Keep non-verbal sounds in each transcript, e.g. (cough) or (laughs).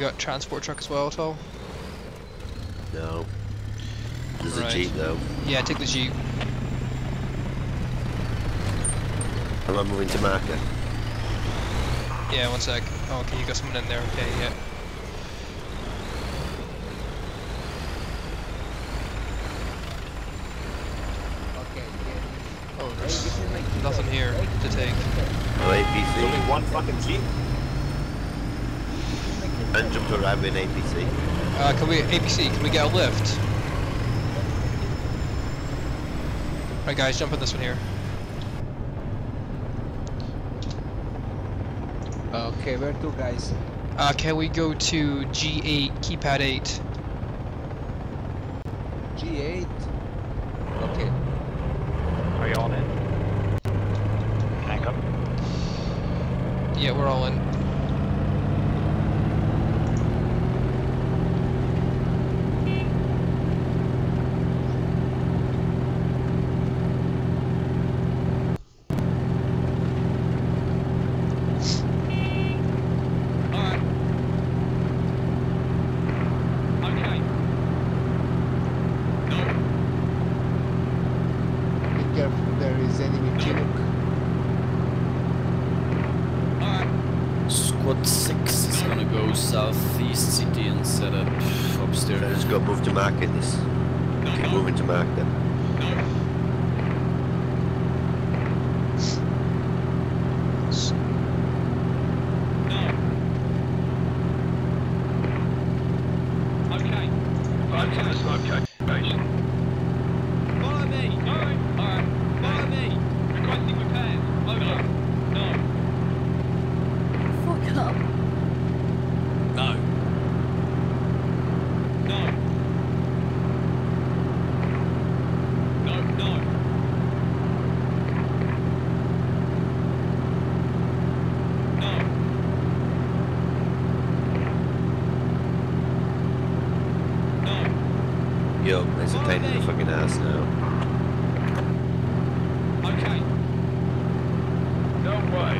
We got transport truck as well at all? No. There's Right. a jeep though. Yeah, take the jeep. Am I moving to marker? Yeah, one sec. Oh, okay, you got someone in there. Okay, yeah. Okay. Oh, Hey, there's this is my key nothing here to take. Oh, There's only one fucking jeep. And jump to a rabbit APC. Uh, can we, APC, can we get a lift? Alright guys, jump on this one here. Okay, where to, guys? Uh, can we go to G8, keypad 8? G8. Okay. Are you all in? Can I come? Yeah, we're all in. Alright. Okay. No. Be careful, there is enemy Chinook. Alright. Squad 6 is gonna go southeast city and set up So upstairs. just go move to market this. No, Keep no, moving to market. no. No. Okay. I'm to this location. Follow me. Alright. Alright. Follow me. Requesting repairs. Over. No. Fuck up. No. No. No, no. No. No. Yo, it's a pain in the fucking ass now. Okay. No way.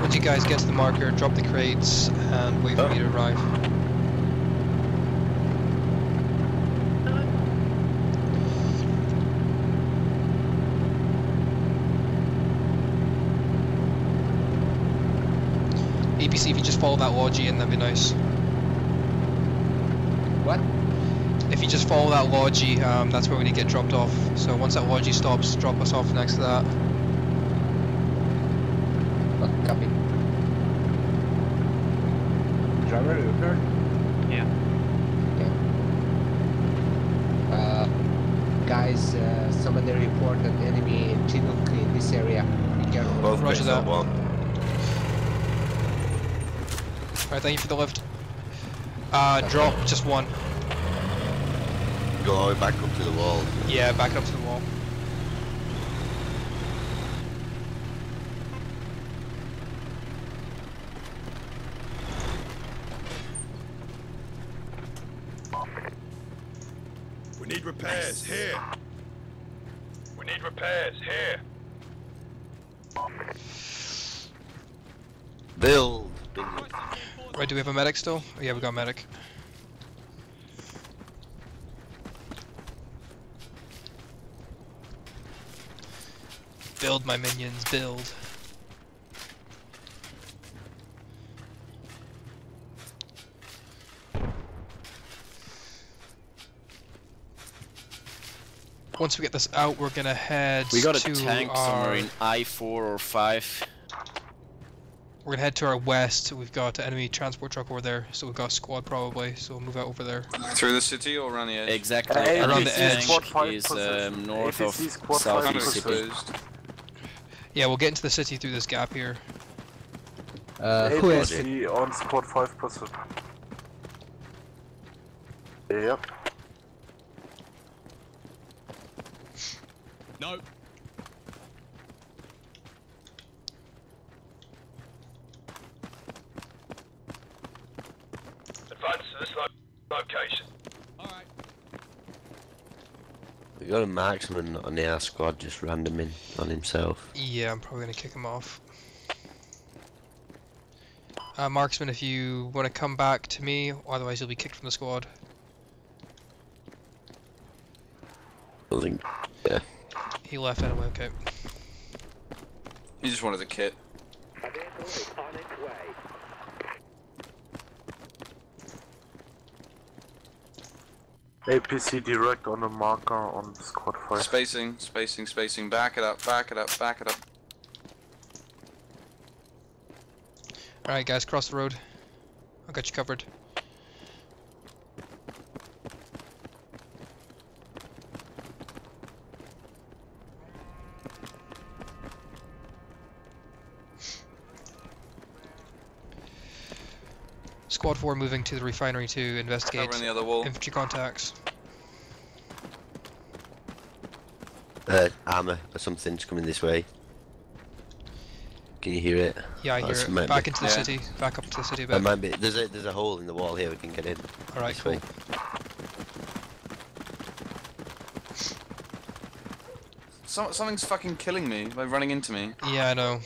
Once you guys get to the marker, drop the crates and wait for Oh. me to arrive. APC, if you just follow that logi in, that'd be nice. What? If you just follow that logi, um, that's where we need to get dropped off. So once that logi stops, drop us off next to that. Copy. Driver, you heard? Yeah. Okay. Uh, guys, uh, somebody reported enemy Chinook in this area. Be careful. Both Roger bits that. one. Alright, thank you for the lift. Uh, drop just one. Go all the way back up to the wall. Yeah, back up to the wall. We need repairs here. We need repairs here. Build. Build. Right, do we have a medic still? Oh, yeah, we got a medic. Build my minions, build. Once we get this out, we're gonna head We got a to tank our, somewhere in I4 or 5. We're gonna head to our west. We've got an enemy transport truck over there, so we've got a squad probably. So we'll move out over there. Through the city or around the edge? Exactly. Uh, Around the edge. tank Squad five is um, north of APC squad five Kind of southeast city. Exposed. Yeah, we'll get into the city through this gap here. Uh, who is APC on squad 5 position. Yep. No. Advance to this lo- location. Alright. We got a marksman on the our squad just random in on himself. Yeah, I'm probably gonna kick him off. Uh, marksman, if you want to come back to me, otherwise you'll be kicked from the squad. I think yeah. He left anyway, okay. He just wanted a kit. APC direct on the marker on squad 5. Spacing, spacing, spacing. Back it up, back it up, back it up. Alright guys, cross the road. I'll get you covered. Squad 4 moving to the refinery to investigate Covering the other wall. infantry contacts. uh, armor or something's coming this way. Can you hear it? Yeah, I hear it. Back be- into the Yeah. city. Back up to the city a There bit. might be. There's a there's a hole in the wall here. We can get in. Alright, this cool. way. Some, something's fucking killing me by running into me. Yeah, I know.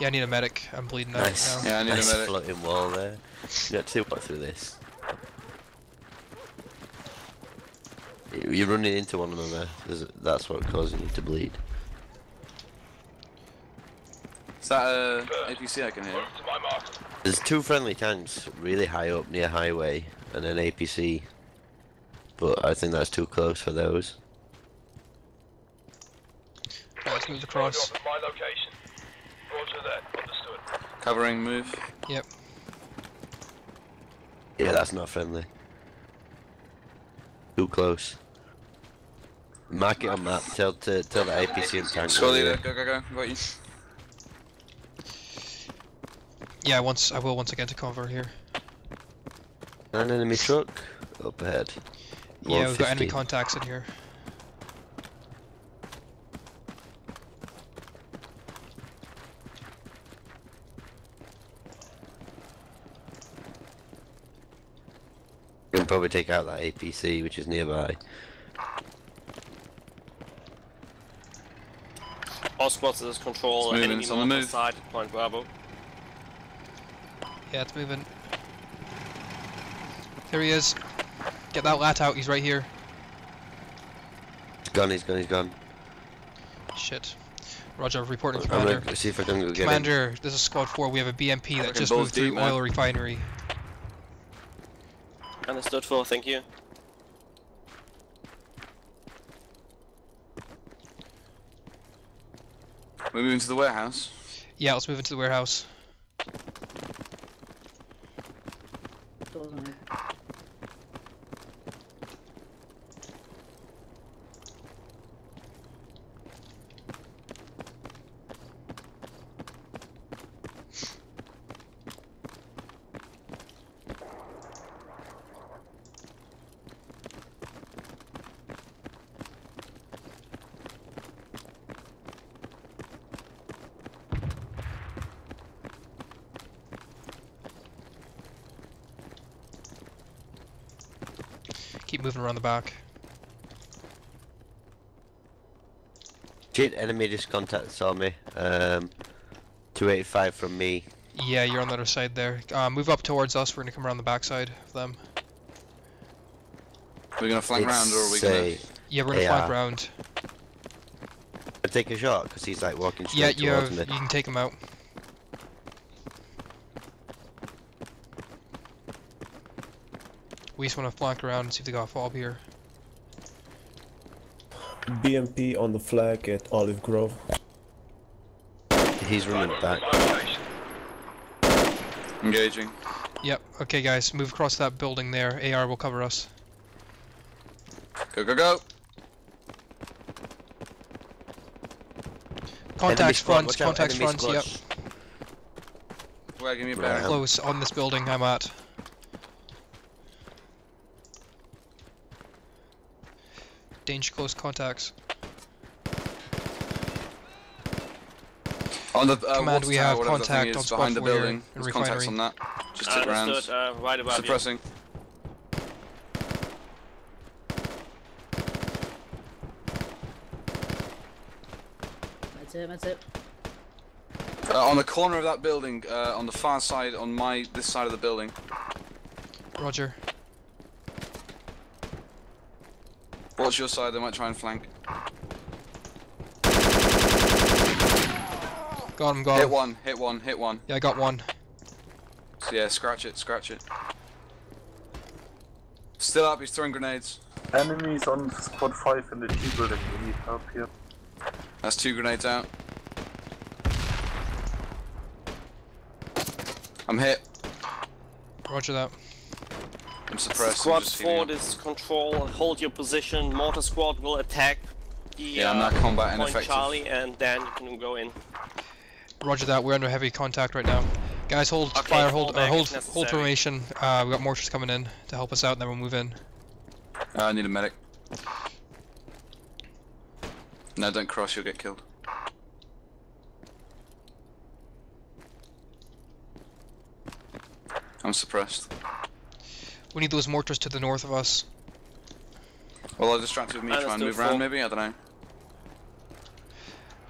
Yeah, I need a medic. I'm bleeding out Nice. now. Yeah, I need a nice medic. floating wall there. You got to walk through this. You- You're running into one another. There's a- That's what causing you to bleed. Is that uh, a APC I can hear? To my mark. There's two friendly tanks really high up near highway, and an APC. But I think that's too close for those. Right, let's move across. From my location. Roger that. Understood. Covering, move. Yep. Yeah, that's not friendly. Too close. Mark it on map. Tell to tell the APC and tank. Squad leader, go, go, go. Got you. Yeah, once I will once again to cover here. An enemy truck up ahead. Yeah, we've got enemy contacts in here. Probably take out that APC which is nearby. All squads is control It's moving, it's on the move. side, point Bravo. Yeah, it's moving. Here he is. Get that lat out, he's right here. He's gone, he's gone, he's gone. Shit. Roger, reporting I'm commander. gonna see if I can go get him. Commander, this is squad 4, we have a BMP that just moved through deep, oil refinery. Understood for, thank you. We're moving to the warehouse. Yeah, let's move into the warehouse. Keep moving around the back. Shit, enemy just contact saw me. Um, 285 from me. Yeah, you're on the other side there. Uh, move up towards us, we're gonna come around the backside of them. We're gonna flank It's, round, or are we gonna? Yeah, we're gonna flank Yeah. round. I take a shot because he's like walking straight Yeah, you, towards have, me. you can take him out. We just want to flank around and see if they got a fob here. BMP on the flag at Olive Grove. He's running back. Engaging. Yep, okay guys, move across that building there. AR will cover us. Go, go, go. Contacts squad, fronts, watch contacts enemy fronts, yep. squads. Where, give me a Close on this building I'm at. Danger close contacts. On the uh, Command, we have whatever the thing contact on behind the building. in There's contacts on that. Just sit round. Understood, uh, right above you. Suppressing. That's it, that's it. Uh, on the corner of that building, uh, on the far side, on my this side of the building. Roger. Watch your side, they might try and flank. Got him, got Hit him. one, hit one, hit one. Yeah, I got one. So yeah, scratch it, scratch it. Still up, he's throwing grenades. Enemies on squad 5 in the T building. We need help here. That's two grenades out. I'm hit. Roger that. I'm suppressed. I'm Squad 4 is control, hold your position, mortar squad will attack the Yeah, I'm uh, not combat point ineffective. Charlie and then you can go in. Roger that. We're under heavy contact right now. Guys, hold Okay, fire, fall hold, or hold, hold formation. Uh, we got mortars coming in to help us out, and then we'll move in. Uh, I need a medic. No, don't cross, you'll get killed. I'm suppressed. We need those mortars to the north of us. Well, I distracted with me trying to move around, full. maybe? I don't know.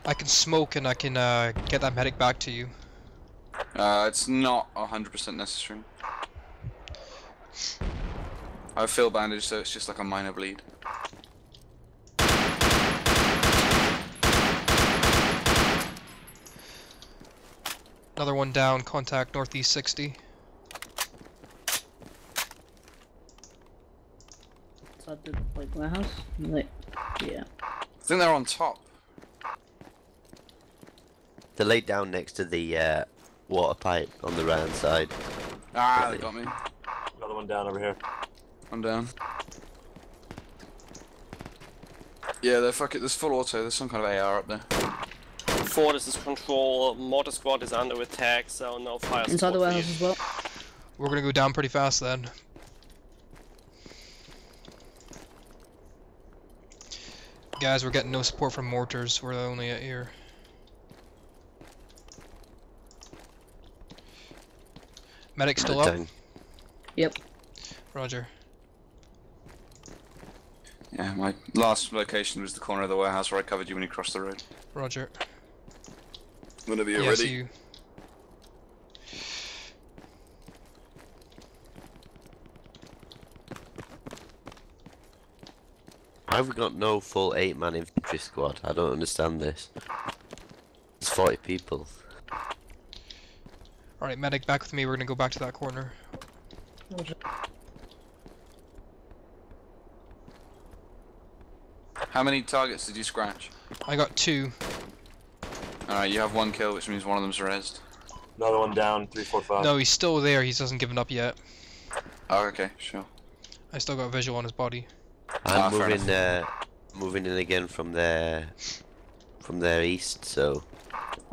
I can smoke and I can uh, get that medic back to you. Uh, it's not 100% necessary. I have field bandage, so it's just like a minor bleed. Another one down. Contact northeast 60. Is that the like warehouse? Like, yeah. I think they're on top. They're laid down next to the uh, water pipe on the round side. Ah, they got me. Another one down over here. I'm down. Yeah, they're fucking. There's full auto. There's some kind of AR up there. 4 this is control, mortar squad is under attack, so no fire Inside the warehouse as well. We're gonna go down pretty fast then. Guys, we're getting no support from mortars. We're only at here. Medic still up? Yep. Roger. Yeah, my last location was the corner of the warehouse where I covered you when you crossed the road. Roger. Whenever you're Yeah, ready. see you. Why have we got no full eight-man infantry squad? I don't understand this. It's 40 people. Alright, medic, back with me. We're gonna go back to that corner. How many targets did you scratch? I got two. Alright, you have one kill, which means one of them's rezzed. Another one down, three, four, five. No, he's still there. He hasn't given up yet. Oh, okay, sure. I still got a visual on his body. I'm fair moving, uh, moving in again from their, from their east. So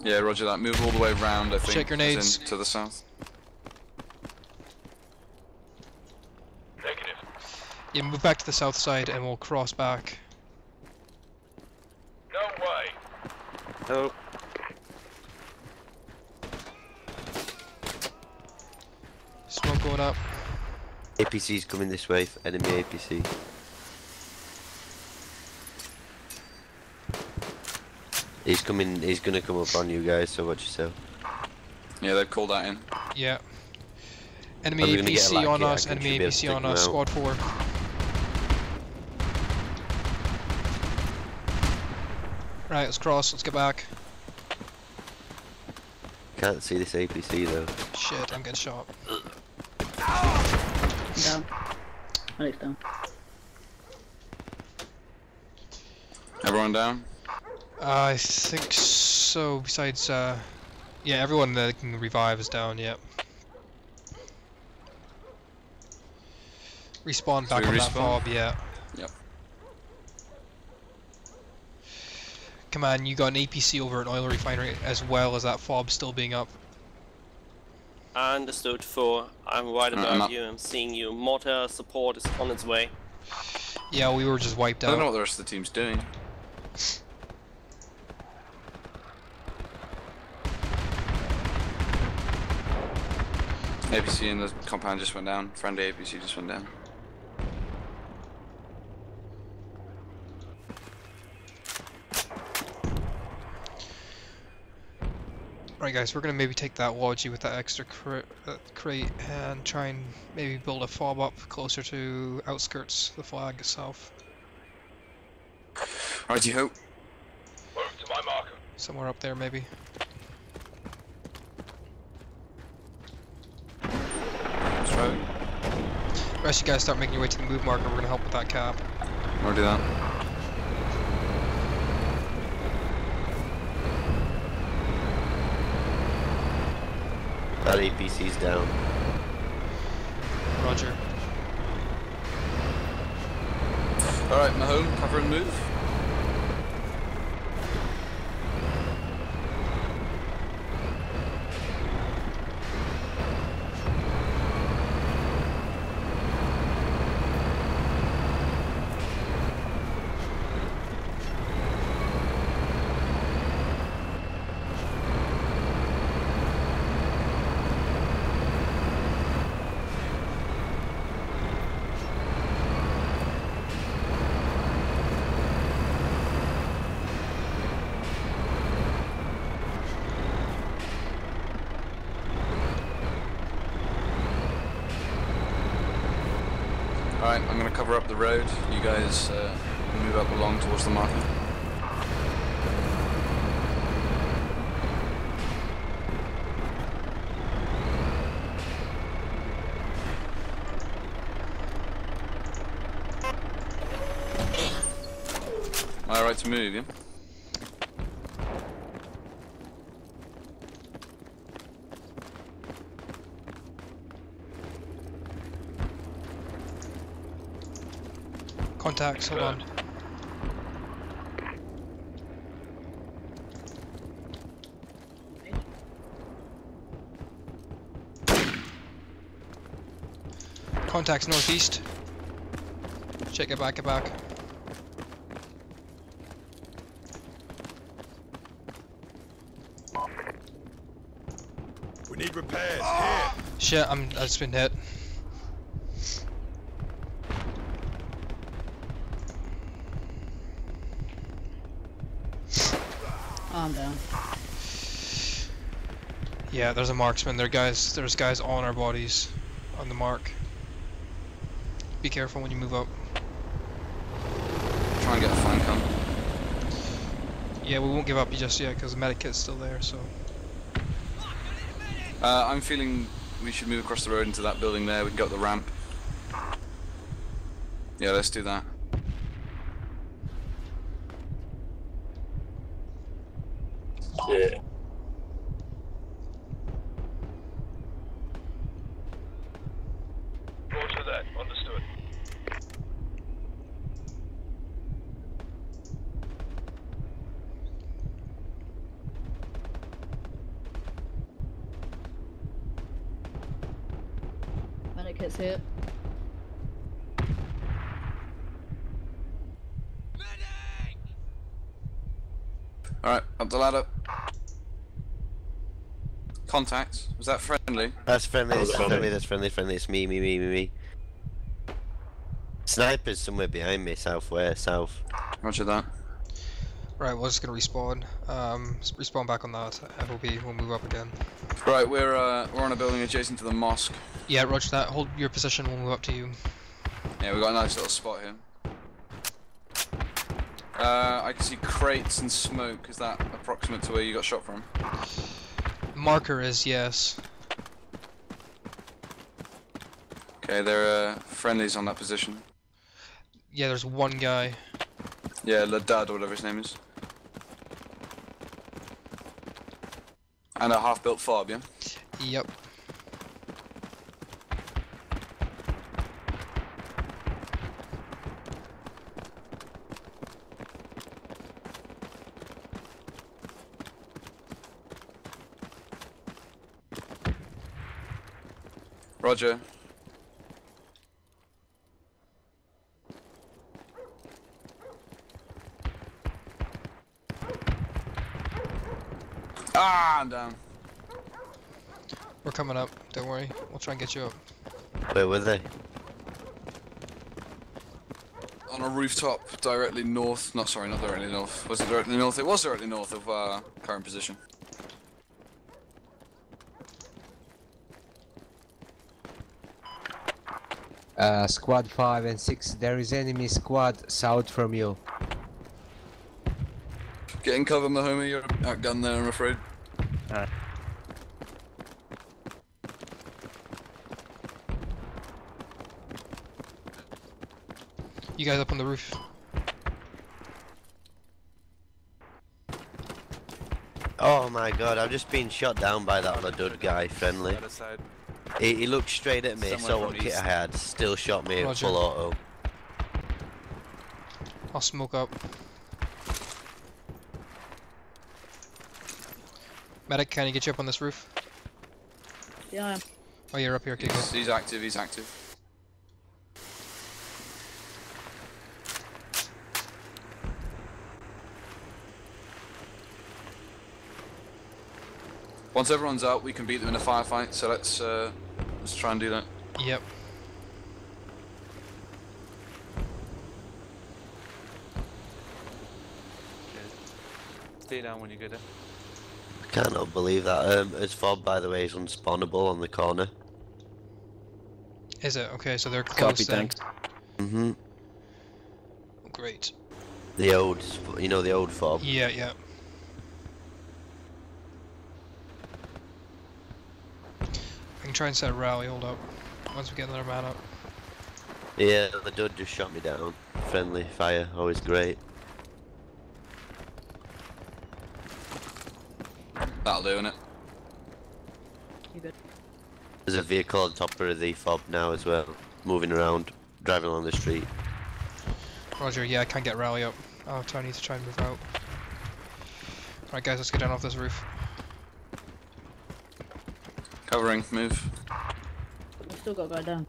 Yeah, roger that. Move all the way round, I think. Check as grenades. to the south. Negative. Yeah, move back to the south side and we'll cross back. No way. Oh, Smoke going up. APC's coming this way. Enemy APC. Coming. He's gonna come up on you guys. So watch yourself. Yeah, they've called that in. Yeah. Enemy Are we gonna get a APC on us. think Enemy should be able to APC on us. Squad 4. Right, let's cross. Let's get back. Can't see this APC though. Shit, I'm getting shot. Down. Oh, Medic's down. Everyone down? I think so. Besides, uh, yeah, everyone that can revive is down. Yep. Respawn back we on that respawn? fob. Yeah. Yep. Come on, you got an APC over an oil refinery as well as that fob still being up. understood 4. I'm right Uh, I'm above you, I'm seeing you. Mortar support is on its way. Yeah, we were just wiped out. I don't know what the rest of the team's doing. APC in the compound just went down. Friendly APC just went down. Alright guys, we're gonna maybe take that logi with that extra cra uh, crate and try and maybe build a fob up closer to outskirts, the flag itself. Righty ho. Move to my marker. Somewhere up there maybe. That's right. The rest you guys start making your way to the move marker, we're gonna help with that cap. I'll do that. That APC's down. Roger. Alright, Mahone, cover and move. Alright, I'm gonna cover up the road. You guys uh, move up along towards the marker. Am I right to move, yeah? Contacts, hold on. Contacts northeast. Check it back, get back. We need repairs. Here. Shit, I'm, I've just been hit. Oh, I'm down. Yeah, there's a marksman. There, guys. There's guys on our bodies, on the mark. Be careful when you move up. Try and get a flank on. Yeah, we won't give up just yet because the medic kit's still there. So Uh, I'm feeling we should move across the road into that building there. We can go up the ramp. Yeah, let's do that. Yeah. Roger that. Understood. Medic gets hit. Alright, up the ladder. Contact. Was that friendly? That's friendly, that's friendly. friendly, that's friendly, friendly. It's me, me, me, me, me. Sniper's somewhere behind me, South, southwest, south. Roger that. right, we're just gonna respawn. Um, respawn back on that FOB. We'll move up again. Right, we're uh, we're on a building adjacent to the mosque. Yeah, Roger that. Hold your position. We'll move up to you. Yeah, we got a nice little spot here. Uh, I can see crates and smoke. Is that approximate to where you got shot from? Marker is yes. Okay, there are friendlies on that position. Yeah, there's one guy. Yeah, Ladad or whatever his name is. And a half-built fob, yeah? Yep. Roger. Ah, I'm down. We're coming up. Don't worry. We'll try and get you up. Where were they? On a rooftop directly north. No, sorry, not directly north. Was it directly north? It was directly north of uh, current position. Uh, squad 5 and 6, there is enemy squad south from you. Getting cover, Mahoma. You're outgunned there, I'm afraid. You guys up on the roof. Oh my god, I've just been shot down by that other dud guy, friendly. Side. He, he looked straight at me, Somewhere saw from what kit. I had, still shot me at Roger. full auto. I'll smoke up. Medic, can you get you up on this roof? Yeah, I am. Oh, you're up here. Okay. He's, he's active, he's active. Once everyone's out, we can beat them in a firefight. So let's uh, let's try and do that. Yep. Stay down when you get it. I cannot believe that. Um, his fob, by the way, is unspawnable on the corner. Is it? Okay, so they're close then. Mm-hmm. Great. The old, you know, the old fob. Yeah, yeah. I can try and set a rally, hold up. Once we get another man up. Yeah, the dude just shot me down. Friendly fire, always great. That'll do, innit? You good? There's a vehicle on top of the fob now as well, moving around, driving along the street. Roger, yeah, I can't get rally up. Oh, so I need to try and move out. Alright guys, let's get down off this roof. Covering, move. I still got a guy down.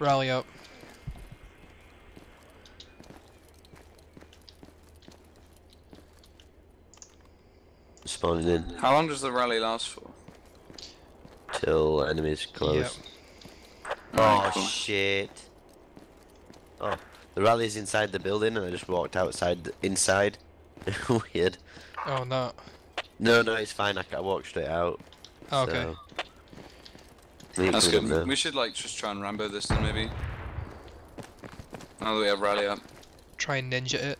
Rally up. Spawning in How long does the rally last for? till enemies close. Yep. Oh Alright, cool. shit. Oh, the rally's inside the building and I just walked outside, inside. (laughs) Weird. Oh, no. No, no, it's fine, I, ca- I walked straight out. Oh, okay. so- That's good. in there. We should like just try and Rambo this then maybe. Now that we have rally up. Try and ninja it.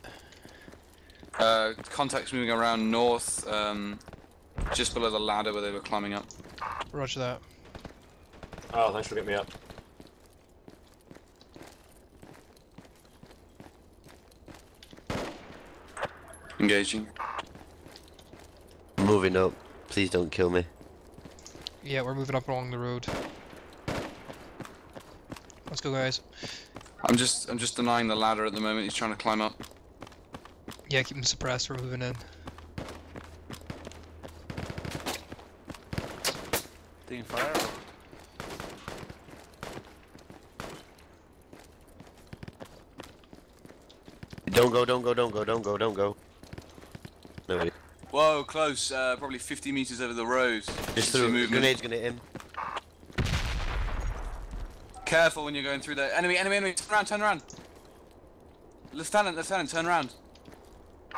Uh, contacts moving around north, um, just below the ladder where they were climbing up. Roger that. Oh, thanks for getting me up. Engaging. Moving up. Please don't kill me. Yeah, we're moving up along the road. Let's go, guys. I'm just I'm just denying the ladder at the moment. He's trying to climb up. Yeah, keep him suppressed. We're moving in. Taking fire. Don't go, don't go, don't go, don't go, don't go. No, wait. Whoa, close. Uh, probably 50 meters over the road. just See through. movement. Grenade's gonna hit him. Careful when you're going through there. Enemy, enemy, enemy. Turn around, turn around. Lieutenant, lieutenant, turn around.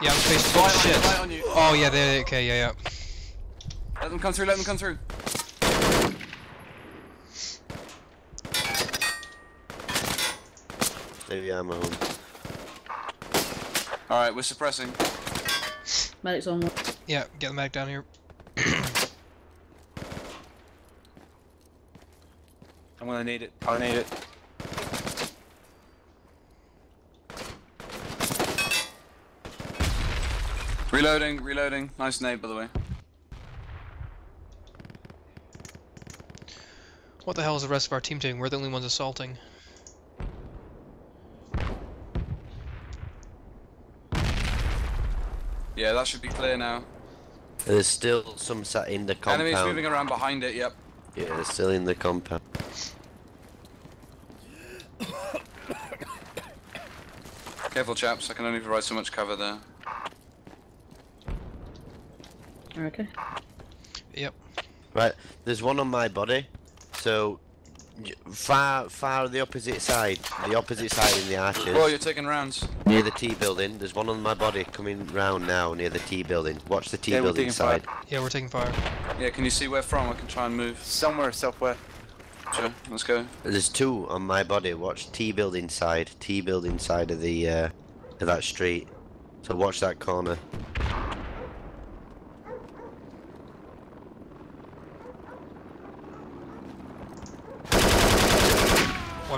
Yeah, I'm facing Right on you, right on you. Oh, yeah, they're okay, yeah, yeah. Let them come through, let them come through. Save your ammo. Alright, we're suppressing. Medic's on one. Yeah, get the medic down here. (clears throat) I'm gonna need it. I'll need it. Reloading, reloading. Nice nade, by the way. What the hell is the rest of our team doing? We're the only ones assaulting. Yeah, that should be clear now. There's still some sat in the compound. Enemies moving around behind it, yep. Yeah, they're still in the compound. Careful, chaps. I can only provide so much cover there. Okay. Yep. Right, there's one on my body. So, j- far, far the opposite side, the opposite side in the arches, Whoa, you're taking rounds. near the T building. There's one on my body coming round now near the T building. Watch the T Yeah, we're building taking fire. side. Yeah, we're taking fire. Yeah, can you see where from? I can try and move. Somewhere southwest. Sure, let's go. There's two on my body. Watch T building side. T building side of the uh, of that street. So watch that corner.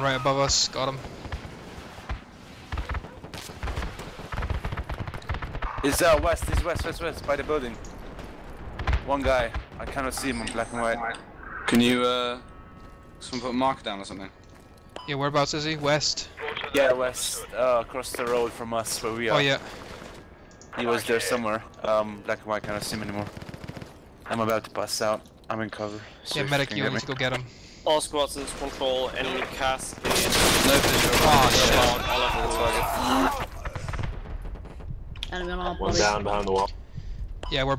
Right above us. Got him. Is uh west, is west, west, west, by the building. One guy. I cannot see him in black and white. Can you, uh, someone put a marker down or something? Yeah, whereabouts is he? West. Yeah, west, uh, across the road from us where we are. Oh yeah. He was there somewhere. Um, black and white cannot see him anymore. I'm about to pass out. I'm in cover. So Yeah, medic, can you get need to go get him. All squads is control, enemy CAS in. No visual. Oh, all of That's them. Enemy on our One body. down behind the wall. Yeah, we're.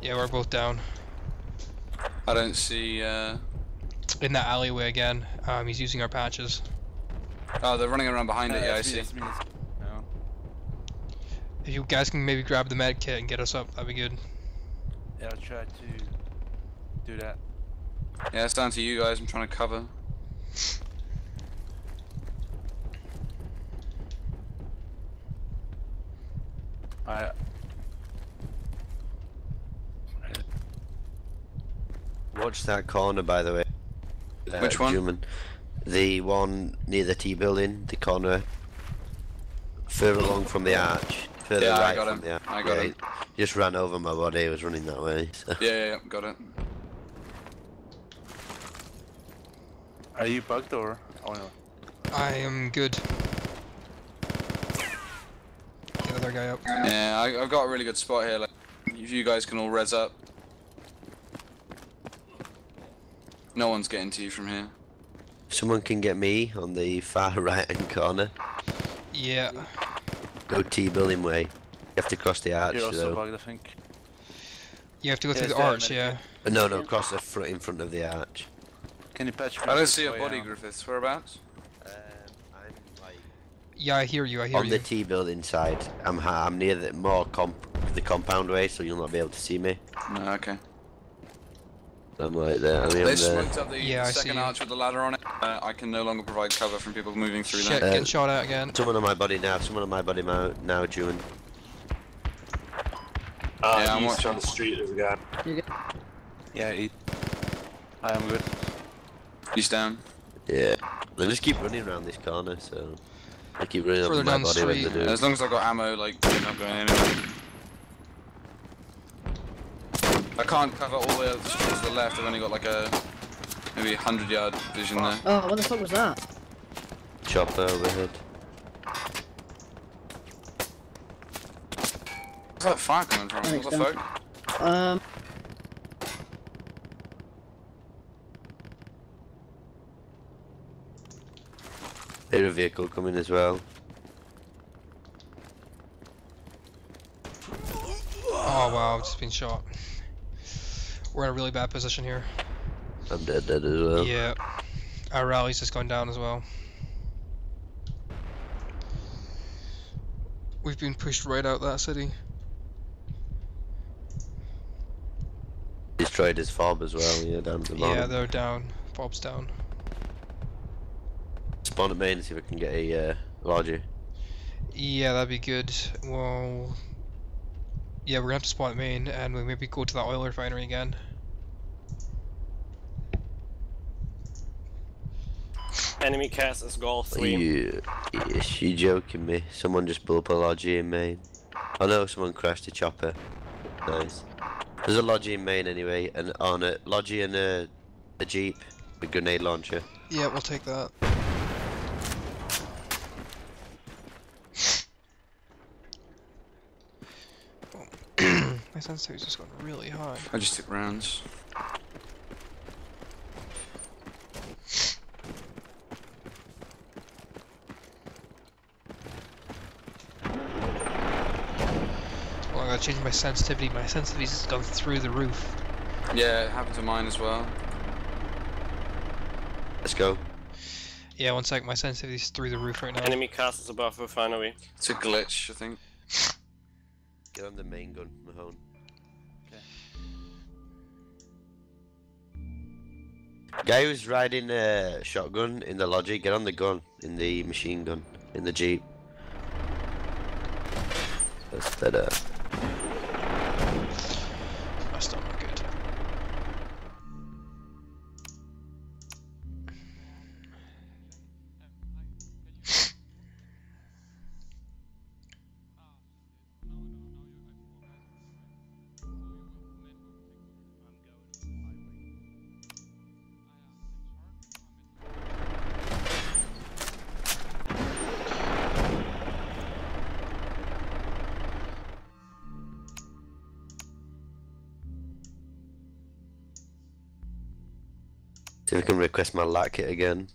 Yeah, we're both down. I don't see, uh... In that alleyway again. Um, he's using our patches. Oh, they're running around behind Uh, it, yeah, I see. me, me. No. If you guys can maybe grab the med kit and get us up, that'd be good. Yeah, I'll try to do that. Yeah, it's down to you guys, I'm trying to cover. I. Watch that corner, by the way. Uh, Which one? German. The one near the T building, the corner. Further along from the arch. Further Yeah, I right got from him. the arch. I got yeah, him. he Just ran over my body. He was running that way. So. Yeah, yeah, yeah, got it. Are you bugged or? Oh no. I am good. Get the other guy up. Yeah, I, I've got a really good spot here, like, if you guys can all res up. No one's getting to you from here. Someone can get me on the far (laughs) right hand corner. Yeah. Go T building way. You have to cross the arch You're also though. bugged, I think. You have to go Yeah, through the arch, yeah. medic. Uh, No, no, cross the front in front of the arch. Can you patch me I don't see a body, out? Griffiths. Whereabouts? Um, I'm like Yeah, I hear you, I hear on you. On the T building side. I'm ha- I'm near the more comp the compound way, so you'll not be able to see me. No, okay. I'm like there. I mean, They I'm there. smoked up the Yeah, I see second arch with the ladder on it. Uh, I can no longer provide cover from people moving through Shit, there. getting shot at again. Someone on my body now. Someone on my body now. Now, June. Uh, Yeah, I'm watching. on the street, there's a guy. Yeah, eat. I am good. He's down. Yeah. They just keep running around this corner, so they keep running Further up my down the body when they do. As long as I've got ammo, like, they're not going anywhere. I can't cover all the way up the to the left. I've only got like a maybe hundred yard vision there. Oh, what the fuck was that? Chopper overhead. Where's that fire coming from? Thanks, What the Dan. fuck? Um, There's a vehicle coming as well. Oh wow, I've just been shot. We're in a really bad position here. I'm dead, dead as well. Yeah. Our rally's just gone down as well. We've been pushed right out that city. Destroyed his fob as well. Yeah, down the bottom. Yeah, they're down. Bob's down. Spawn at main, and see if I can get a uh, lodger. Yeah, that'd be good. Well, yeah, we're gonna have to spawn at main, and we maybe go to the oil refinery again. Enemy CAS is goal three. You, is you joking me? Someone just blew up a logi in main. I know someone crashed a chopper. Nice. There's a logi in main anyway, and on a logi and a, a jeep with grenade launcher. Yeah, we'll take that. My sensitivity's just going really high. I just took rounds. Well, I gotta change my sensitivity. My sensitivity's just gone through the roof. Yeah, it happened to mine as well. Let's go. Yeah, one sec, my sensitivity's through the roof right now. Enemy castles above refinery. It's a glitch, I think. Get on the main gun, Mahone. Guy who's riding a shotgun in the logi, get on the gun, in the machine gun, in the jeep. That's better. My lat kit again.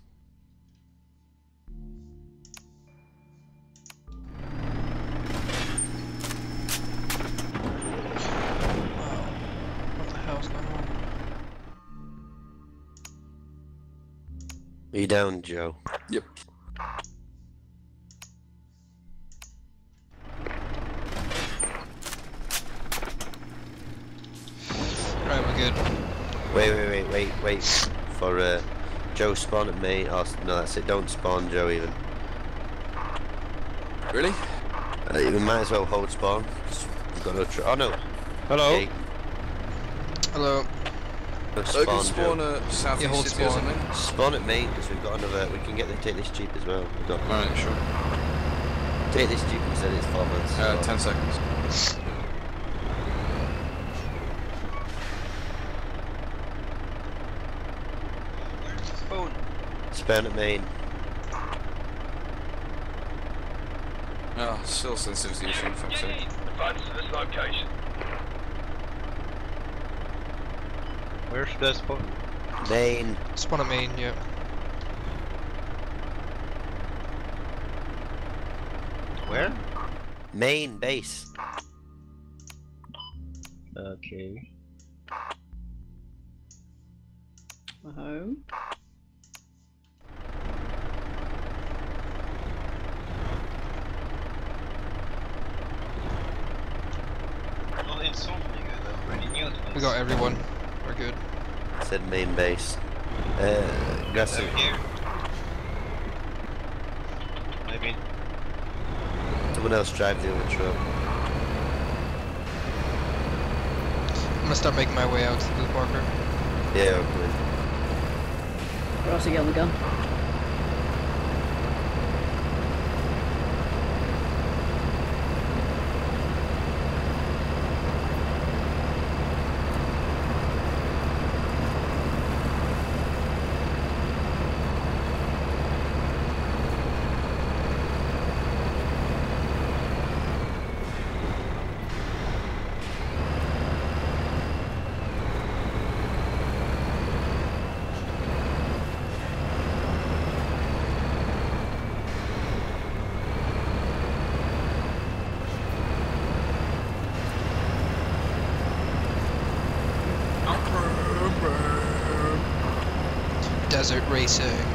What the hell's going? Are you down, Joe? Yep. Right, we're good. Wait, wait, wait, wait, wait. For uh, Joe spawn at me. Oh, no, that's it. Don't spawn Joe even. Really? Uh, you might as well hold spawn. We've got no tr- Oh no. Hello? Hey, Hello. no I spawn, can Joe. spawn a southeast hold city or spawn. something. Spawn at me, because we've got another. We can get the take this jeep as well. We've got Alright, sure. take this jeep instead. It's four months. Uh, 10 seconds. Spawn at main. Oh, still sensitivity issue, for fuck's sake. Advance to this location. Where should I spawn? Main. Spawn at main, yeah. Where? Main base. Okay. Home. Well, it's something I already knew. We got everyone. We're good. Said main base. Uh, Grassi. here. Maybe. Someone else drive the other truck. I'm gonna start making my way out to the blue marker. Yeah, okay. Rossi, get on the gun. Desert racing.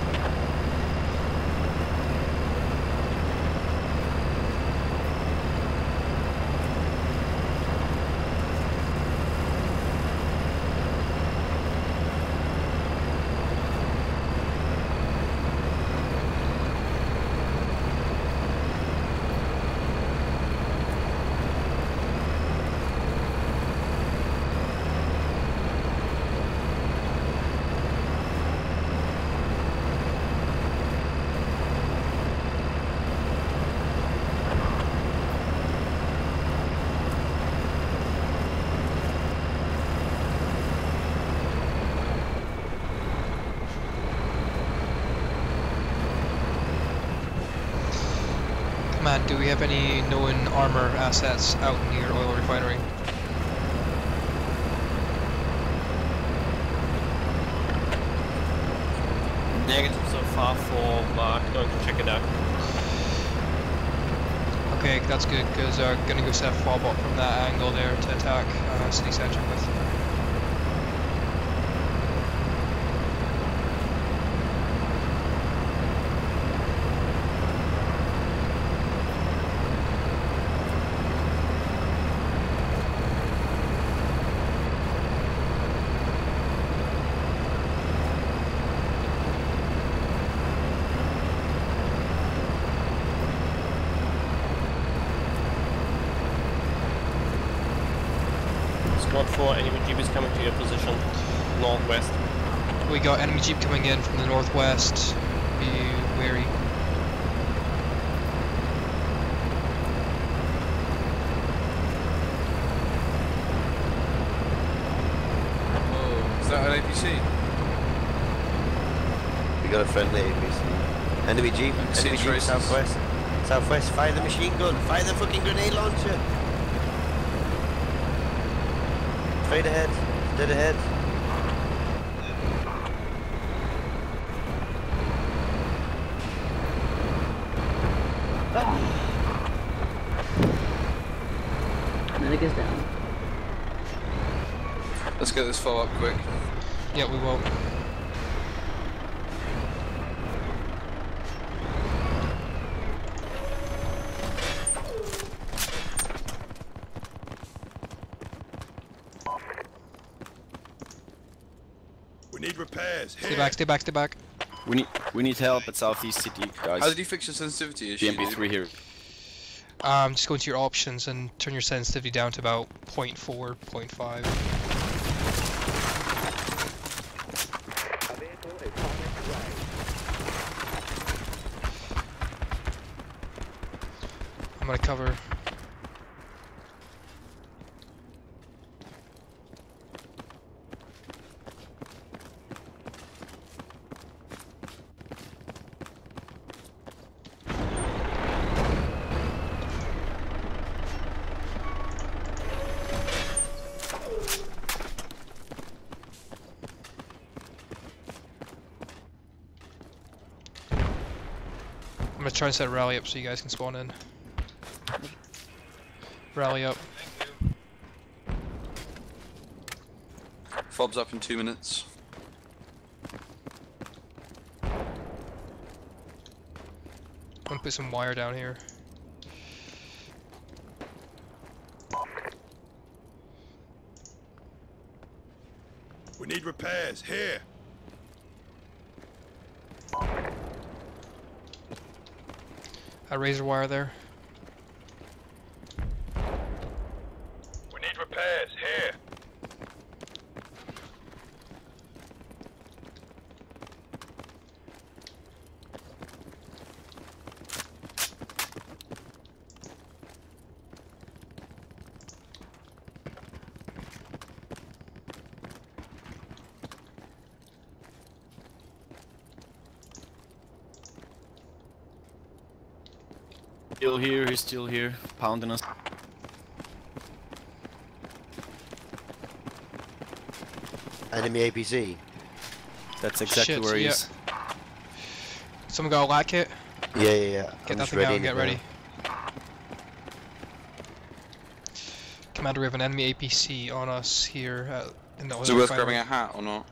Man, do we have any known armor assets out near oil refinery? Negative so far for Mark. Going to check it out. Okay, that's good, because I'm gonna go set a fallback from that angle there to attack uh, city center with. Squad 4, enemy jeep is coming to your position, northwest. We got enemy jeep coming in from the northwest. Be wary. Oh, is that an APC? We got a friendly APC. Enemy jeep. Enemy jeep southwest. Southwest. Fire the machine gun. Fire the fucking grenade launcher. Straight ahead. Dead ahead. Medic is down. Let's get this follow up quick. Yeah, we will. We need repairs. Stay back, stay back, stay back. We need we need help at Southeast City, guys. How did you fix your sensitivity issue? The MP3 here. Um, just go into your options and turn your sensitivity down to about 0.4, 0.5. cover. I'm gonna try and set rally up so you guys can spawn in. Rally up. Fob's up in two minutes. I'm gonna put some wire down here. We need repairs. Here. A razor wire there. We need repairs. Here. Still here, still here, pounding us. Enemy APC. That's exactly Shit, where he yeah. is. Someone got a lat kit? Yeah, yeah, yeah. Get I'm that thing out and get ready. Commander, we have an enemy APC on us here at, in the Is it worth grabbing a hat or not?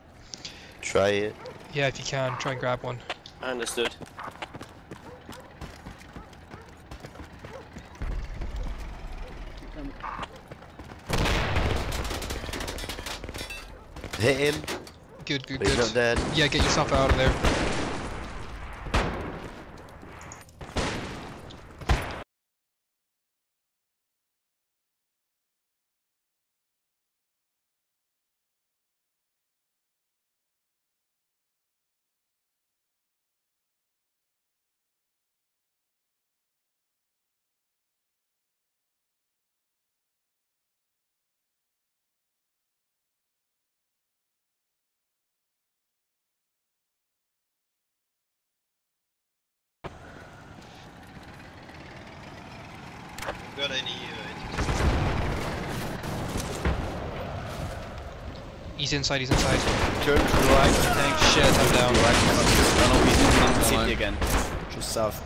Try it. Yeah, if you can, try and grab one. Understood. Hit him. Good, good, he's not dead. Yeah, get yourself out of there. He's inside, he's inside. Turn to the right, tank. Shit, I'm down. Right, no, no, he's in the city again. Just south.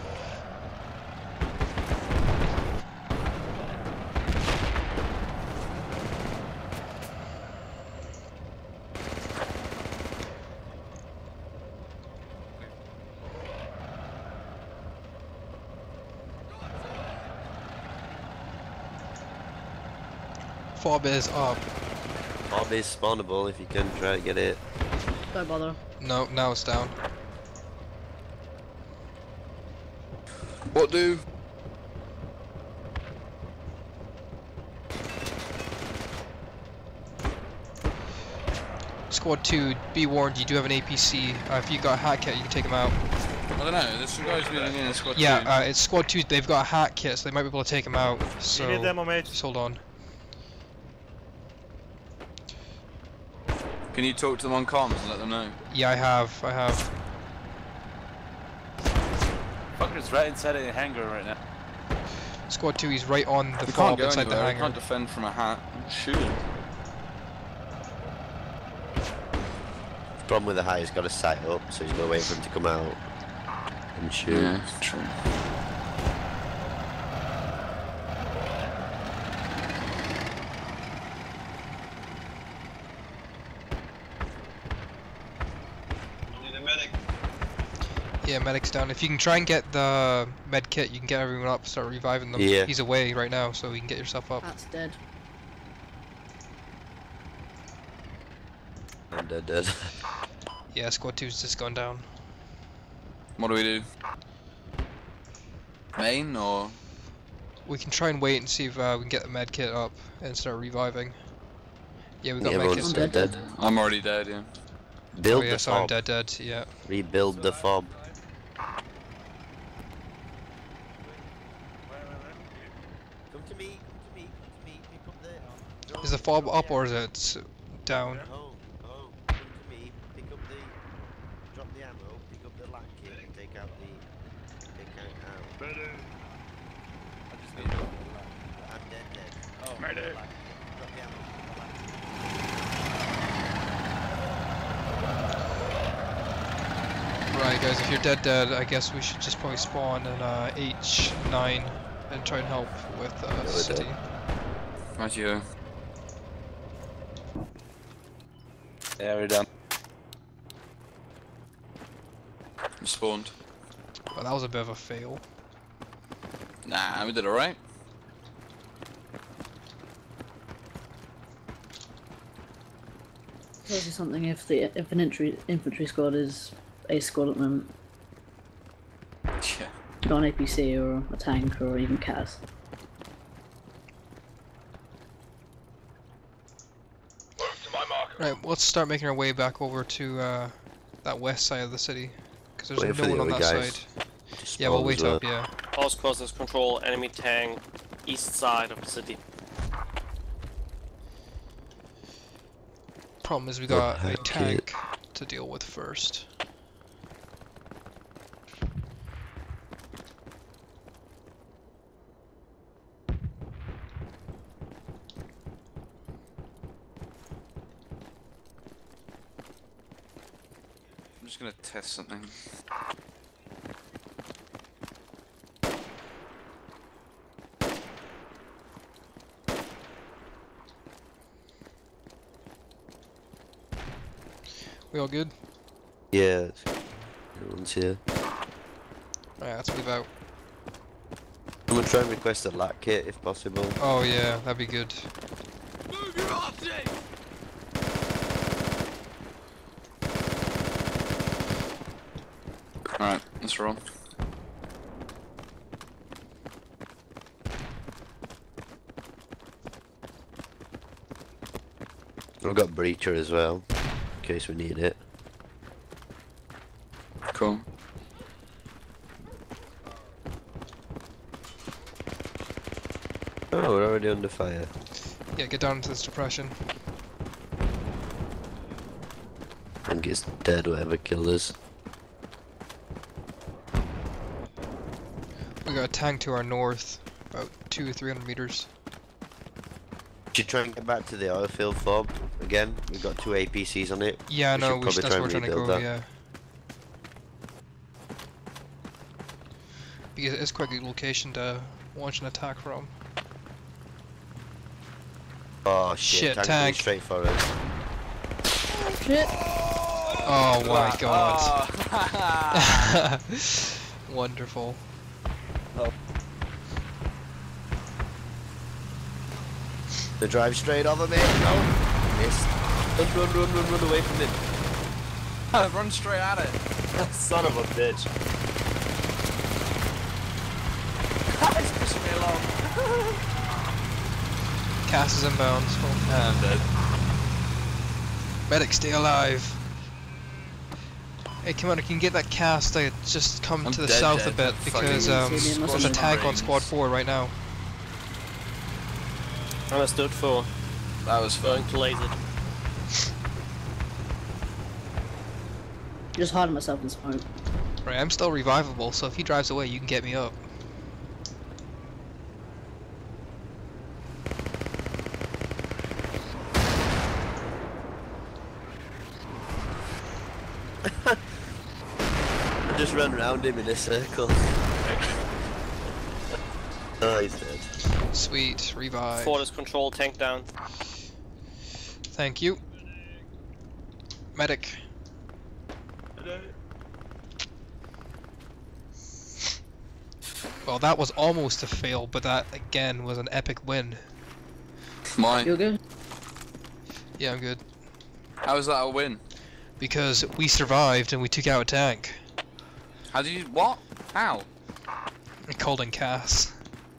Fob is up. Fob is spawnable if you can try to get it. Don't bother. No, now it's down. What do? Squad 2, be warned, you do have an APC. Uh, if you got a hat kit, you can take them out. I don't know. There's some guys moving in in squad Yeah, two. uh, it's Squad 2, they've got a hat kit, so they might be able to take them out. So need ammo, mate. Just hold on. Can you talk to them on comms and let them know? Yeah, I have, I have. Fucker's right inside of the hangar right now. Squad 2, he's right on the We can't fob go inside the anywhere. We hangar. can't defend from a hat. Shoot him. Problem with the high, he's got to sight up, so he's gonna wait for him to come out and shoot. Yeah, true. Need a medic. Yeah, medic's down. If you can try and get the med kit, you can get everyone up, start reviving them. Yeah. He's away right now, so you can get yourself up. That's dead. I'm dead, dead. (laughs) Yeah, squad two's just gone down. What do we do? Main or? We can try and wait and see if uh, we can get the med kit up and start reviving. Yeah, we got Yeah, med everyone's kits. dead, dead. I'm already dead. Yeah. Build oh, yeah, the so I'm dead, dead. Yeah. Rebuild the fob. Come to me, come to me, come to me, pick up the... Fob up or is it down? Oh, oh, come to me, pick up the... Drop the ammo, pick up the lat kit and take out the... Take out... out. I just need I'm dead, dead. Oh, Medic. Drop the ammo. Right, guys, if you're dead, dead, I guess we should just probably spawn in uh, H9 and try and help with uh, city. dead. Right you. Yeah, we're done. I'm spawned. Well, that was a bit of a fail. Nah, we did alright. Tells you something if the if an infantry infantry squad is a squad at the moment. (laughs) Yeah. Got an APC or a tank or even CAS. Right, let's start making our way back over to uh, that west side of the city. Because there's Wait for no the one on that guys side. to Yeah, we'll wait as up, yeah. All squads is control enemy tank east side of the city. Problem is we got a heck tank to deal with first. Test something. We all good? Yeah, everyone's here. Alright, let's move out. I'm gonna try and request a lat kit if possible. Oh yeah, that'd be good. Move your arse, Alright, let's roll. I've got breacher as well, in case we need it. Cool. Oh, we're already under fire. Yeah, get down into this depression. I think it's dead, whatever killed us. Got a tank to our north, about two, or three hundred meters. Should try and get back to the oil field fob again. We've got two APCs on it. Yeah, we no, we should, probably that's where we're trying to rebuild go, that. yeah. Because it's quite a good location to launch an attack from. Oh shit, Shit, tank's tank. coming straight for us. Shit! Oh my god. Ah. (laughs) Wonderful. They drive straight over me. No, missed. Run, run, run, run, run away from him. (laughs) Run straight at it. (laughs) Son of a bitch. He's pushing me along. CAS is inbound. So. I'm dead. Medic, stay alive. Hey, come on, I can you get that CAS I just come I'm to the dead, south dead. a bit because um, there's a tank on squad 4 right now. Understood for That was fun. going. Just hiding myself in smoke. Right, I'm still revivable, so if he drives away, you can get me up. (laughs) I just run around him in a circle. oh, he's dead. Sweet, revive. Fortress control, tank down. Thank you. Medic. Well, that was almost a fail, but that again was an epic win. My, You're good? Yeah, I'm good. how is that a win? Because we survived and we took out a tank. How did you what? How? I called in CAS.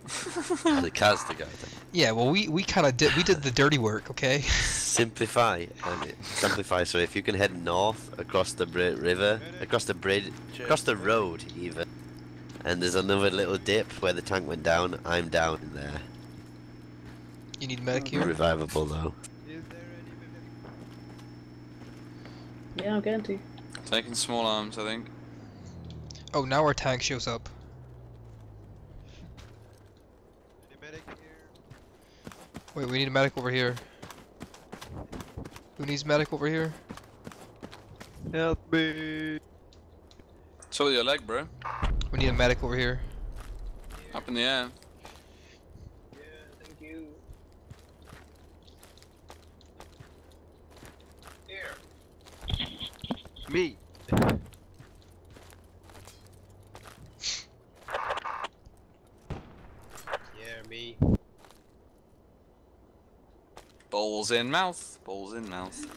(laughs) the CAS the guy. Yeah, well, we, we kind of did we did the dirty work, okay? Simplify. Um, simplify. So if you can head north across the bri- river, across the bridge, across the road even, and there's another little dip where the tank went down. I'm down in there. You need medic here. Revivable though. Yeah, I'm getting to. Taking small arms, I think. Oh, now our tank shows up. Wait, we need a medic over here. Who needs medic over here? Help me. So your leg, bro. We need a medic over here. Up in the air. Yeah, thank you. Here. Me. (laughs) Yeah, me. Balls in mouth. Balls in mouth. (laughs)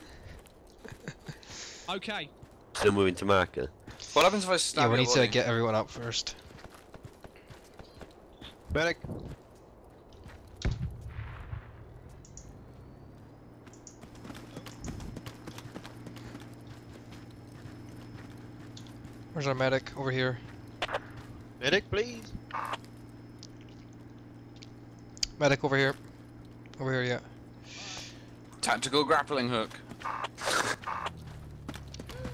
Okay. Still moving to marker. Eh? What happens if I Yeah, we your need to get everyone up first. Medic. Where's our medic? Over here. Medic, please. Medic over here. Over here, yeah. Tactical grappling hook.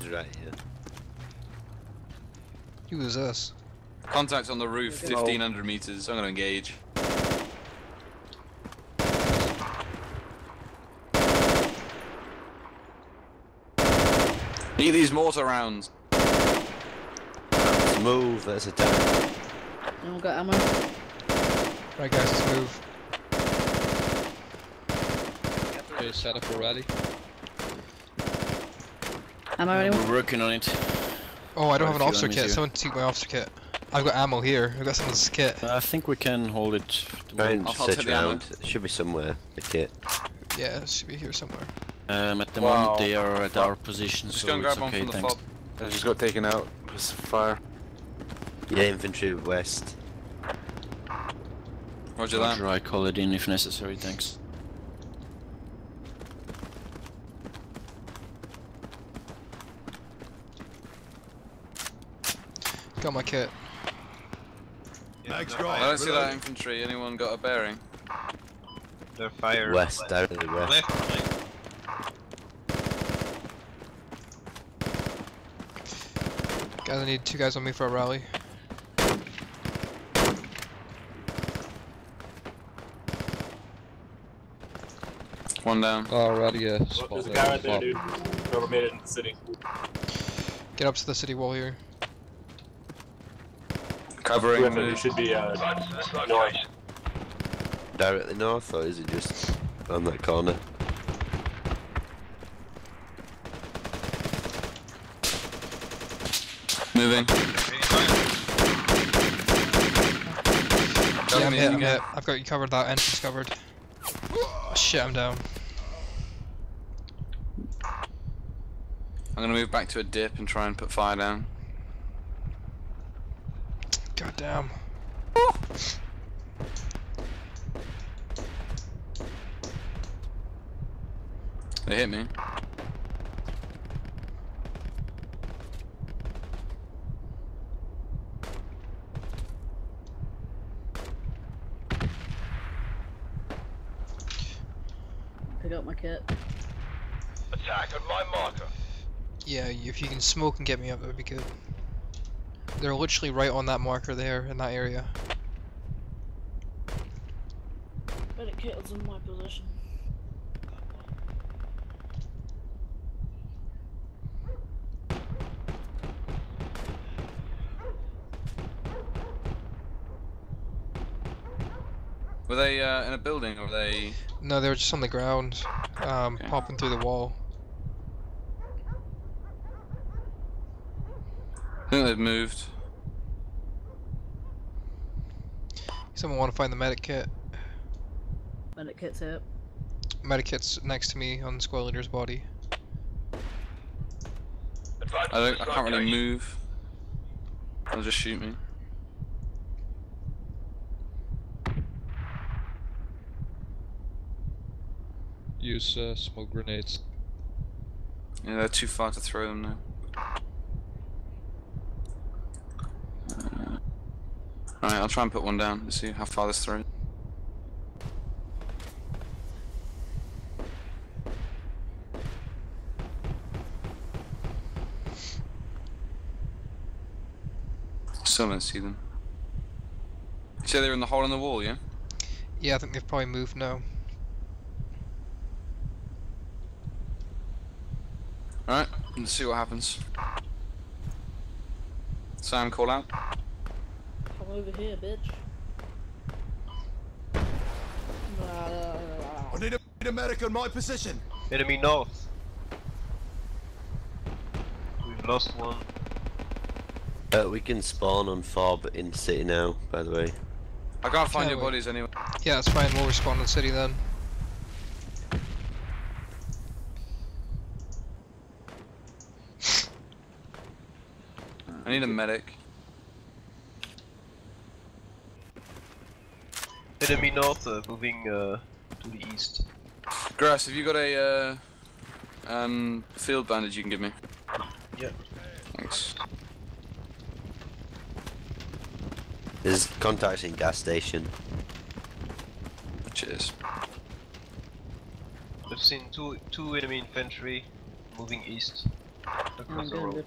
He's right here. Who is this? Contact on the roof, 1500 meters. I'm gonna engage. Eat these mortar rounds. Let's move. Let's attack. Anyone got ammo? Right, guys, let's move. Okay, set up already. Ammo, anyone? We're working on it. Oh, I don't Quite have an officer kit. here. Someone take my officer kit. I've got ammo here. I've got someone's kit. I think we can hold it. Try and I'll- I'll search take the ammo. around. It should be somewhere. The kit. Yeah, it should be here somewhere. Um, at the Wow. moment they are at our position, Just so go and it's grab one okay, from the thanks. fob. I just got taken out. with fire. Yeah, infantry west. Roger that. Roger, I call it in if necessary, thanks. Got my kit. Mag's I don't see that infantry. Anyone got a bearing? They're fire. West, left. directly west. Left, right. Guys, I need two guys on me for a rally. One down. Oh, Already, yeah. Look, Spot there's a guy right there, dude. Whoever made it in the city. Get up to the city wall here. Covering. Griffin, move. you should be uh, Advance north. Directly north, or is it just on that corner? Moving. Yeah, I'm hit, I'm hit. I've got you covered, that entrance covered. Oh, shit, I'm down. I'm gonna move back to a dip and try and put fire down damn. They hit me. Pick up my kit. Attack on my marker. Yeah, if you can smoke and get me up, that would be good. They're literally right on that marker there in that area. Medic kit is in my position. Were they uh, in a building or were they? No, they were just on the ground, um, popping through the wall. I think they've moved. Someone want to find the medic kit? Medic kit's out. Medic kit's next to me on the squad leader's body. I don't. I can't really move. They'll just shoot me. Use uh, smoke grenades. Yeah, they're too far to throw them now. Alright, I'll try and put one down and see how far this throws. Still don't see them. You say they're in the hole in the wall, yeah? Yeah, I think they've probably moved now. Alright, let's see what happens. Sam, call out. Come over here, bitch. I need a, need a medic on my position. Enemy north. We've lost one. Uh, we can spawn on fob in city now, by the way. I can't find Can't your wait. bodies anyway. Yeah, it's fine. We'll respawn in city then. I need a medic. Enemy north, uh, moving uh, to the east. Grass, have you got a uh, um, field bandage you can give me? Yeah. Thanks. There's contacts in gas station. Cheers. We've seen two two enemy infantry moving east across the road.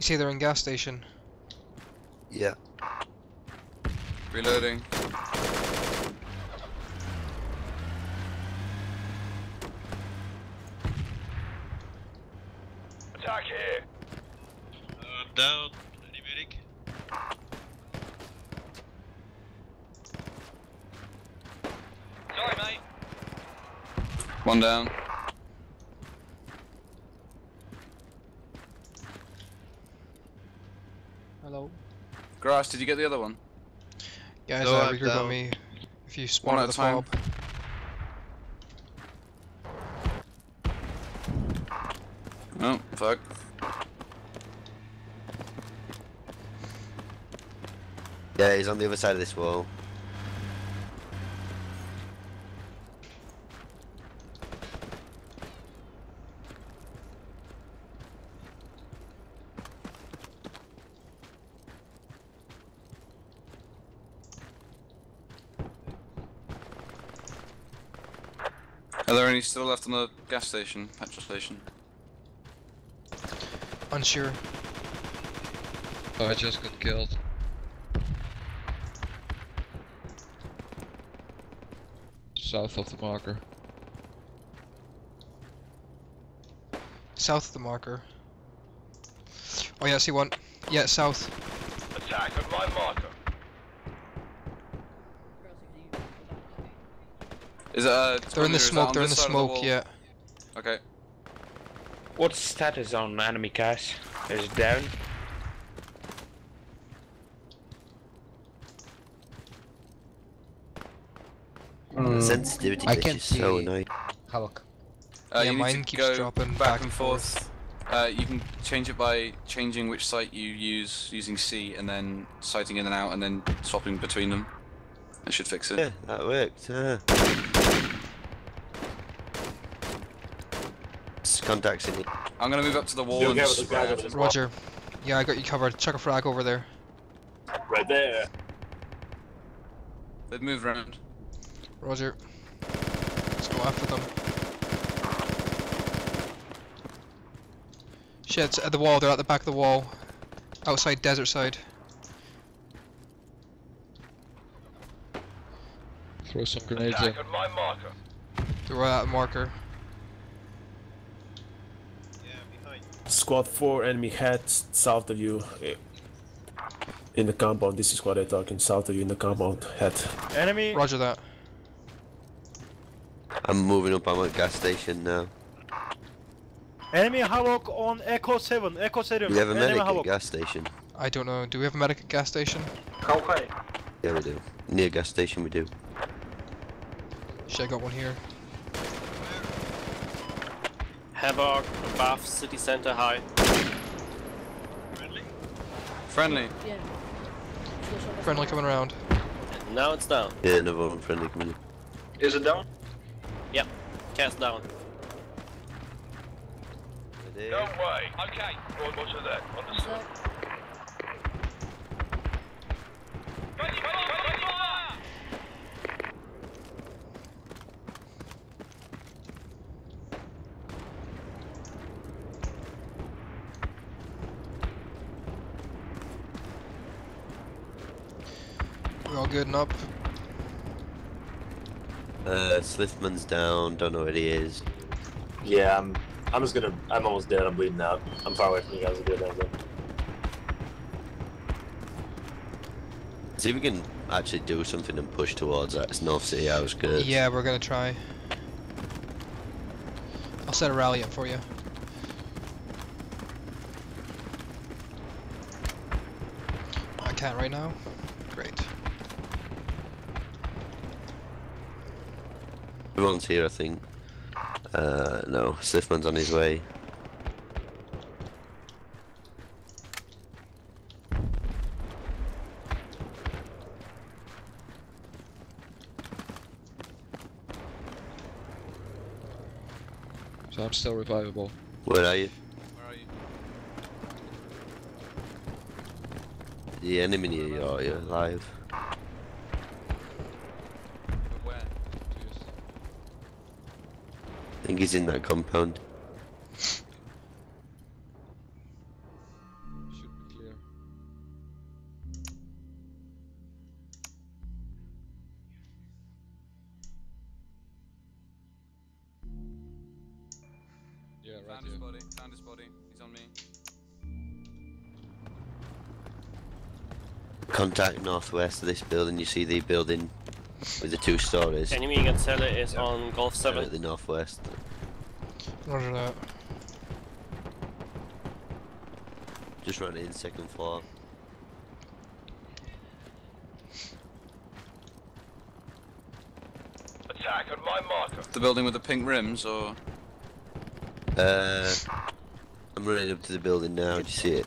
You see they're in gas station. Yeah. Reloading. Attack here. Uh, down. Any medic? Sorry, mate. One down. Hello. Grass, did you get the other one? Guys, No, uh, I'm regroup on me. If you spawn One at at the a time. fob. Oh, fuck. Yeah, he's on the other side of this wall. Are there any still left on the gas station, petrol station? Unsure. Oh, I just got killed. South of the marker. South of the marker. Oh yeah, I see one. Yeah, south. Attack on my marker. Is it, uh, They're in the smoke. They're in the this side of smoke. wall? yeah. Okay. What's status on enemy CAS? Is it down? Mm, Sensitivity I can't is so see annoying. Havoc. Uh, Yeah, you need mine to keeps go dropping back, back and and forth. Uh, you can change it by changing which site you use using C, and then sighting in and out, and then swapping between them. That should fix it. Yeah, that worked. Yeah. Contacts in. I'm gonna move up to the wall You and okay just with spread. over? Roger. Yeah, I got you covered. Chuck a frag over there. Right there. They've moved around. Roger. Let's go after them. Shit, at the wall, they're at the back of the wall. Outside desert side. Throw some grenades in. Attack on my marker. They're right at the marker. Squad 4 enemy heads south of you eh, in the compound. This is squad 8 talking south of you in the compound. Head. Enemy. Roger that. I'm moving up. I'm at gas station now. Enemy Havoc on Echo 7. Echo 7. Do we have a Enemy medic at gas station? I don't know. Do we have a medic at gas station? Okay. Yeah, we do. Near gas station, we do. Shit, I got one here. Havoc above city center high. Friendly. Yeah. Friendly coming around. And now it's down. Yeah, another one friendly coming in. Is it down? Yep. CAS down. No way. Okay. Right, watch that. Understood. We all good and up? Uh, Slithman's down. Don't know where he is. Yeah, I'm. I'm just gonna. I'm almost dead. I'm bleeding out. I'm far away from you guys. I'll do that. Though. See if we can actually do something and push towards that. It's North City outskirts. Yeah, we're gonna try. I'll set a rally up for you. I can't right now. Great. Everyone's here, I think. Uh, no, Slithman's on his way. So I'm still revivable. Where are you? Where are you? The enemy near you, are you alive? Where? I think he's in that compound. Should be clear. Yeah, right Found his body. Found his body. He's on me. Contact northwest of this building. You see the building with the two stories. Enemy Gazelle is on Golf They're 7. At the northwest. Roger that. Just run in second floor. Attack on my marker. The building with the pink rims, or Uh, I'm running up to the building now. Do you see it?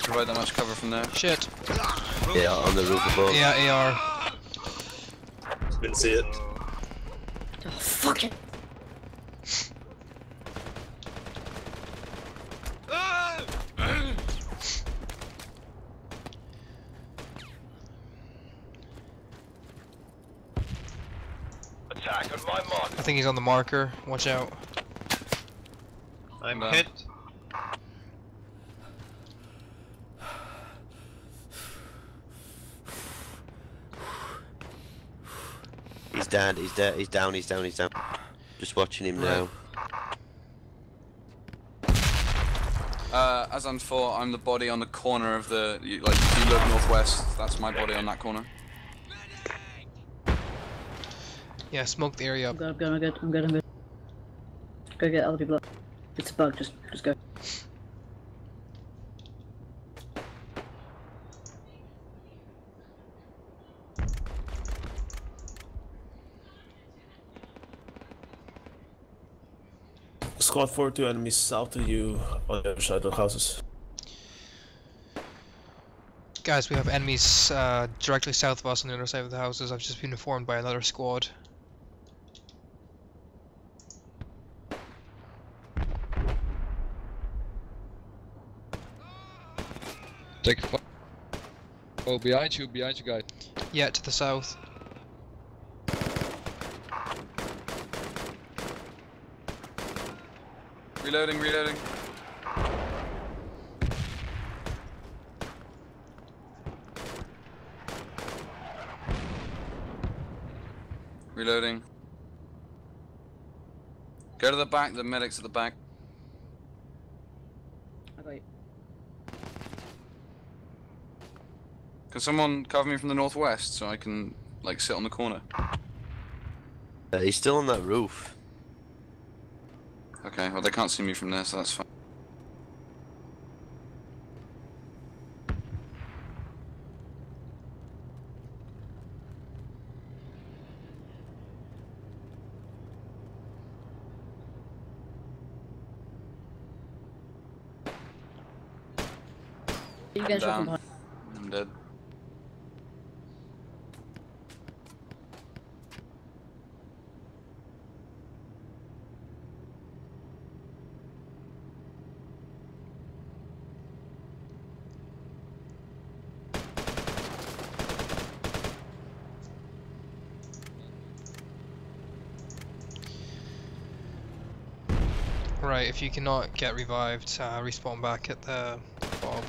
I can't provide that much cover from there. Shit. Yeah, on the roof above. Yeah, AR. Didn't see it. Oh, fuck it. Attack on my marker. I think he's on the marker. Watch out. I'm No. hit. He's down. He's dead. He's down. He's down. He's down. Just watching him now. Uh, as on four, I'm the body on the corner of the. Like, if you look northwest, that's my body on that corner. Yeah, smoke the area I'm up. good, I'm good, I'm good, I'm good, I'm good. Go get other people up. It's a bug, just just go. Squad 4, two enemies south of you on the other side of the houses. Guys, we have enemies uh, directly south of us on the other side of the houses. I've just been informed by another squad. Take fi- Oh, behind you, behind you, guy. Yeah, to the south. Reloading, reloading. Reloading. Go to the back, the medic's at the back. I got you. Can someone cover me from the northwest so I can, like, sit on the corner? Uh, he's still on that roof. Okay, well, they can't see me from there, so that's fine. You I'm Right, if you cannot get revived, uh, respawn back at the bomb.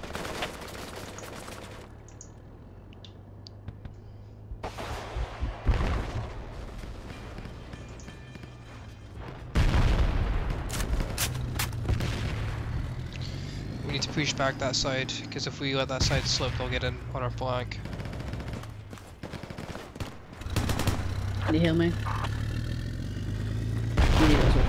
We need to push back that side, because if we let that side slip, they'll get in on our flank. Can you heal me? You need it as well.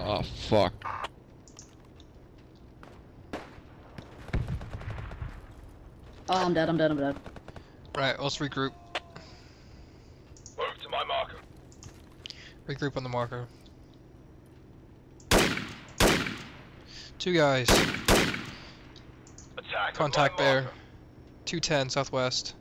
Oh, fuck. Oh, I'm dead, I'm dead, Right, let's regroup. Move to my marker. Regroup on the marker. Two guys. Attack. Contact on my there. marker. 210 southwest.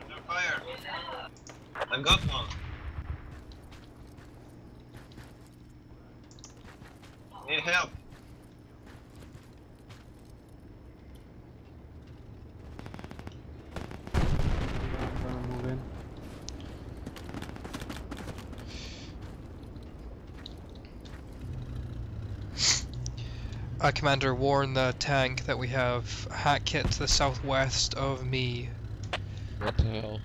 Under fire. I've got one. Need help. Uh, Commander, warn the tank that we have a hat kit to the southwest of me. What the hell?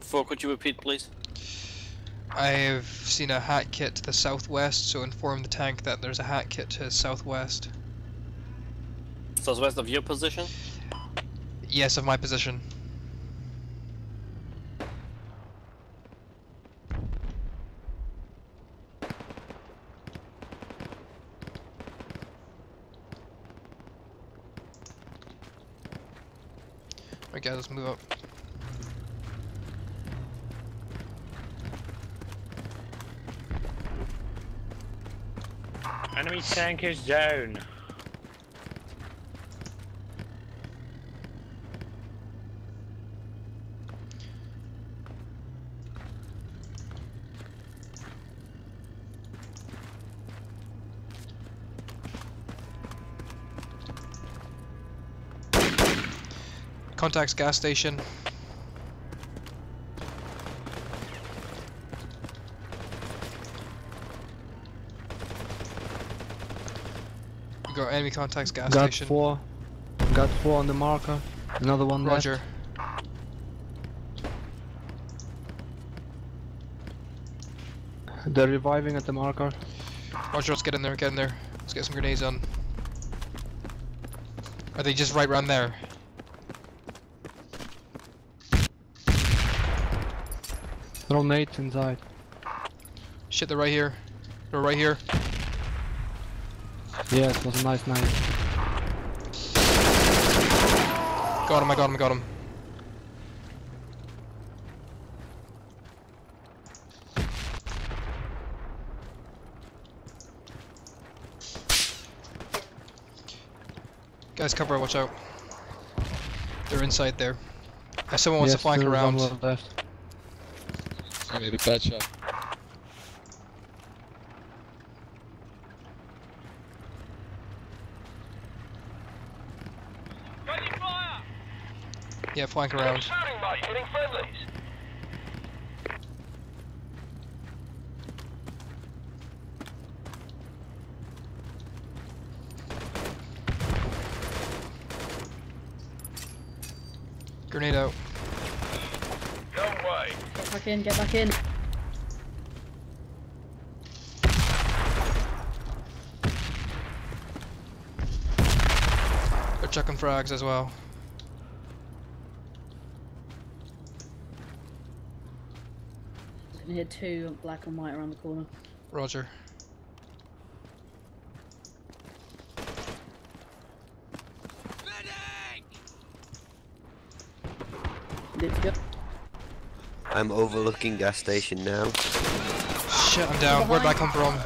Four, could you repeat, please? I've seen a hat kit to the southwest, so inform the tank that there's a hat kit to the southwest. Southwest of your position? Yes, of my position. Guys, let's move up. Enemy tank is down. Contacts gas station. We got enemy contacts gas Got station. four. Got four on the marker. Another one Roger. left. They're reviving at the marker. Roger, let's get in there, get in there. Let's get some grenades on. Are they just right around there? Throw nades inside. Shit, they're right here. They're right here. Yeah, it was a nice night. Got him, I got him, I got him. Guys, cover, watch out. They're inside there. Uh, someone wants yes, to flank around. left. I need a patch shot. Yeah, flank around. Shooting, mate. Hitting friendlies. Grenade out. Back in, get back in. They're chucking frags as well. I can hear two black and white around the corner. Roger. Good to go. I'm overlooking gas station now. Shit, I'm down. Where'd I come from?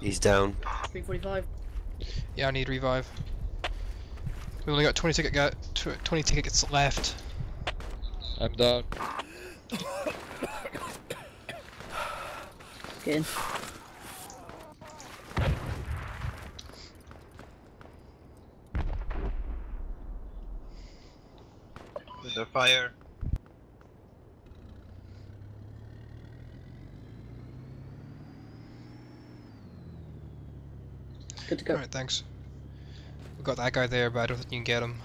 He's down. 345. Yeah, I need revive. We only got 20 ticket ga- 20 tickets left. I'm down. Get in. Under fire. Good to go. Alright, thanks. We've got that guy there, but I don't think you can get him.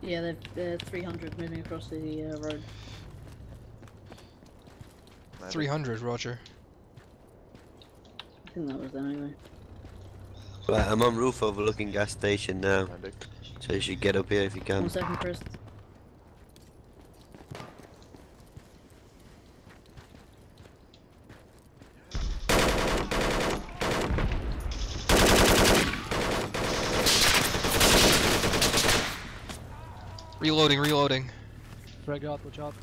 Yeah, they're, they're 300 moving across the uh, road. 300, Roger. I think that was them anyway. Right, I'm on roof overlooking gas station now. So you should get up here if you can. One second, Chris. Reloading, reloading. Frag out, watch out.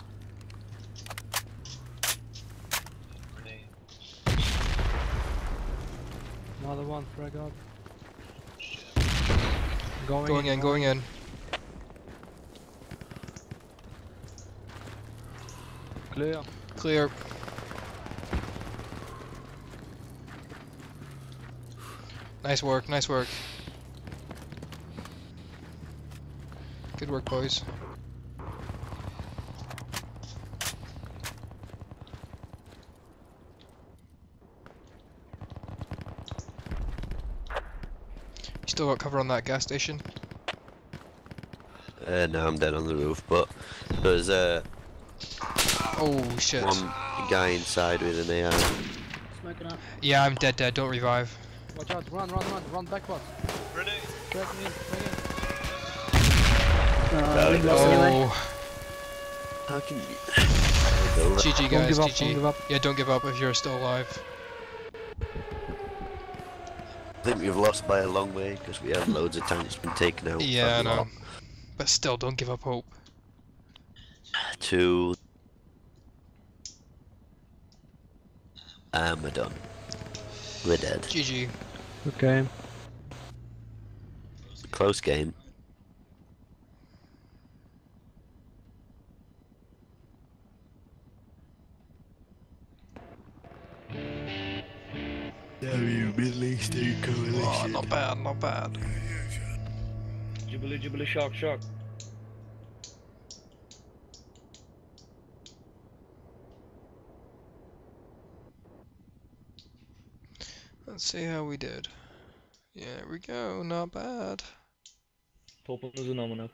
Another one, frag out. Going, Going in, going in. Clear. Clear. Nice work, nice work. Good work, boys. You still got cover on that gas station? Uh, no, I'm dead on the roof, but there's uh, Oh shit. one guy inside with an AR. Smoking up. Yeah, I'm dead dead, don't revive. Watch out, run, run, run, run backwards. Grenade. Frag me in, frag in. Uh, we lost anyway. Oh, How can you? GG Don't guys, give up, GG. don't give up. Yeah, don't give up if you're still alive. I think we've lost by a long way because we have loads of tanks been taken out. Yeah, I a know. lot. But still, don't give up hope. Two. And we're done. We're dead. GG. Okay. Close game. Coalition. Oh, not bad, not bad. Jubilee, Jubilee, shock, shock. Let's see how we did. Yeah, there we go. Not bad. Toppen is een namen,